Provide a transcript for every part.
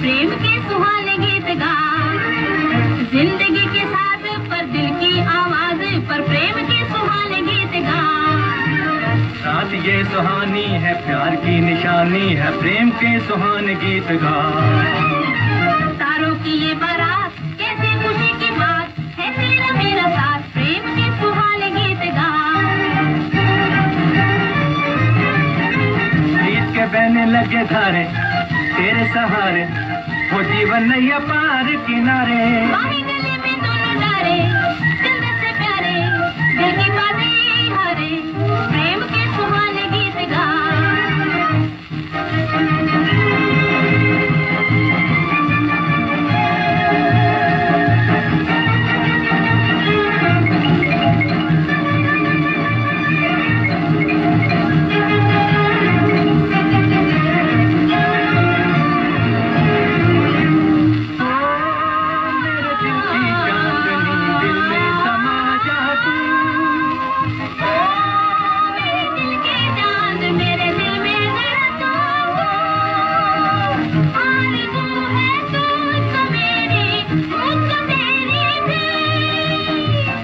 प्रेम के सुहाने गीत गा ज़िंदगी के साथ पर दिल की आवाज़ पर प्रेम के सुहाने गीत गा रात ये सुहानी है प्यार की निशानी है प्रेम के सुहाने गीत गा तारों की ये बारात कैसी खुशी की बात है तेरा मेरा साथ प्रेम के सुहाने गीत गा के बहने लगे धारे तेरे सहारे वो जीवन नहीं अपार किनारे।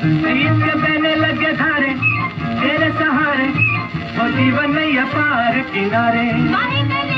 के बहने लगे धारे तेरे सहारे हो जीवन नैया पार किनारे।